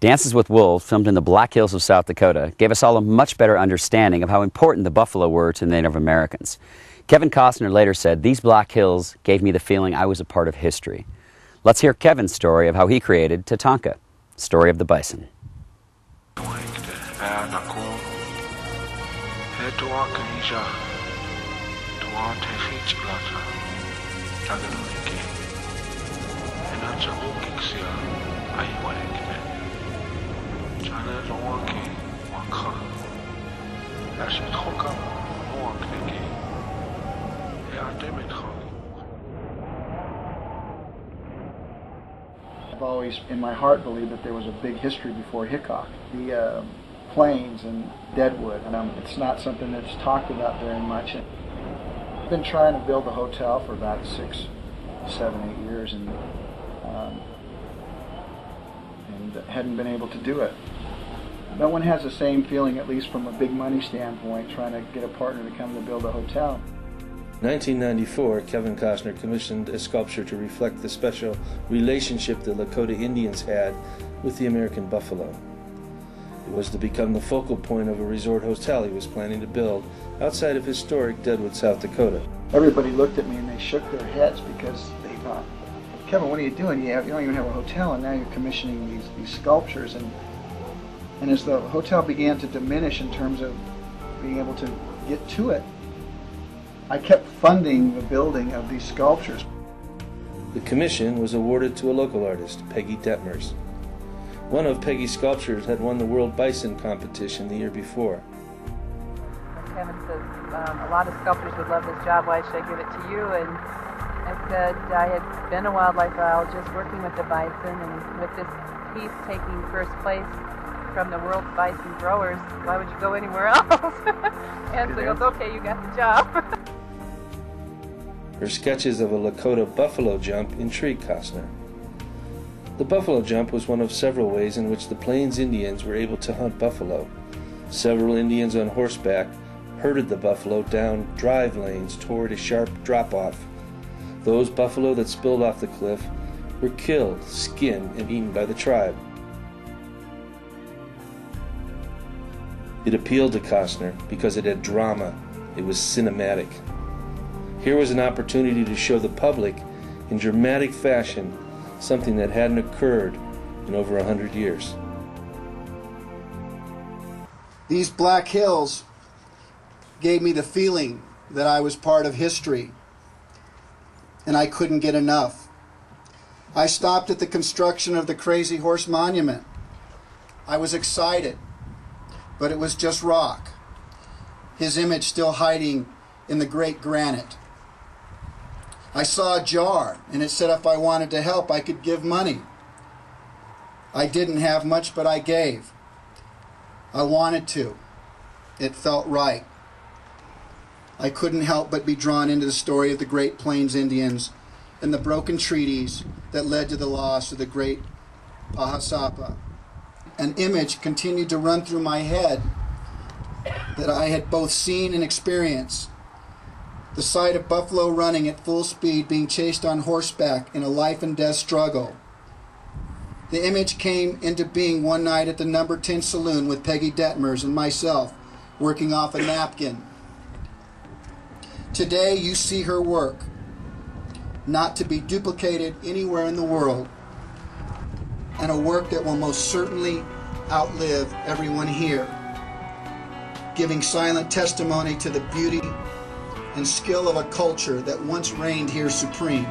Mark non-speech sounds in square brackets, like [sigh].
Dances with Wolves, filmed in the Black Hills of South Dakota, gave us all a much better understanding of how important the buffalo were to Native Americans. Kevin Costner later said, These Black Hills gave me the feeling I was a part of history. Let's hear Kevin's story of how he created Tatanka, Story of the Bison. I've always, in my heart, believed that there was a big history before Hickok. The uh, plains and Deadwood, and um, it's not something that's talked about very much. I've been trying to build a hotel for about six, seven, eight years, and um, and hadn't been able to do it. No one has the same feeling, at least from a big money standpoint, trying to get a partner to come to build a hotel. 1994, Kevin Costner commissioned a sculpture to reflect the special relationship the Lakota Indians had with the American buffalo. It was to become the focal point of a resort hotel he was planning to build outside of historic Deadwood, South Dakota. Everybody looked at me and they shook their heads because they thought, Kevin, what are you doing? You, have, you don't even have a hotel, and now you're commissioning these, these sculptures. And, and as the hotel began to diminish in terms of being able to get to it, I kept funding the building of these sculptures. The commission was awarded to a local artist, Peggy Detmers. One of Peggy's sculptures had won the World Bison competition the year before. Kevin says, um, a lot of sculptors would love this job, why should I give it to you? And I said I had been a wildlife biologist working with the bison, and with this piece taking first place from the world's bison growers, why would you go anywhere [laughs] else? and so he goes, okay, you got the job. Her sketches of a Lakota buffalo jump intrigued Costner. The buffalo jump was one of several ways in which the Plains Indians were able to hunt buffalo. Several Indians on horseback herded the buffalo down drive lanes toward a sharp drop off. Those buffalo that spilled off the cliff were killed, skinned, and eaten by the tribe. It appealed to Costner because it had drama, it was cinematic. Here was an opportunity to show the public, in dramatic fashion, something that hadn't occurred in over a hundred years. These Black Hills gave me the feeling that I was part of history, and I couldn't get enough. I stopped at the construction of the Crazy Horse Monument. I was excited, but it was just rock, his image still hiding in the great granite. I saw a jar, and it said if I wanted to help, I could give money. I didn't have much, but I gave. I wanted to. It felt right. I couldn't help but be drawn into the story of the Great Plains Indians and the broken treaties that led to the loss of the great Ahasapa. An image continued to run through my head that I had both seen and experienced. The sight of buffalo running at full speed being chased on horseback in a life and death struggle. The image came into being one night at the number 10 saloon with Peggy Detmers and myself working off a napkin. Today you see her work, not to be duplicated anywhere in the world, and a work that will most certainly outlive everyone here, giving silent testimony to the beauty and skill of a culture that once reigned here supreme.